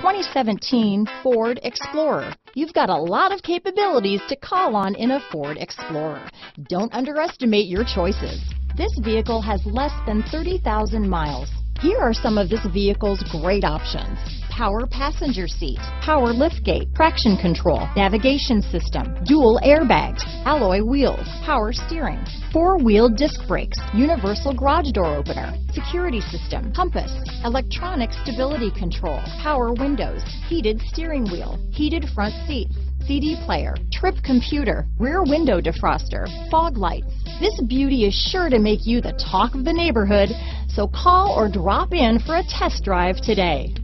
2017 Ford Explorer. You've got a lot of capabilities to call on in a Ford Explorer. Don't underestimate your choices. This vehicle has less than 30,000 miles. Here are some of this vehicle's great options. Power passenger seat, power liftgate, traction control, navigation system, dual airbags, alloy wheels, power steering, four-wheel disc brakes, universal garage door opener, security system, compass, electronic stability control, power windows, heated steering wheel, heated front seats, CD player, trip computer, rear window defroster, fog lights. This beauty is sure to make you the talk of the neighborhood, so call or drop in for a test drive today.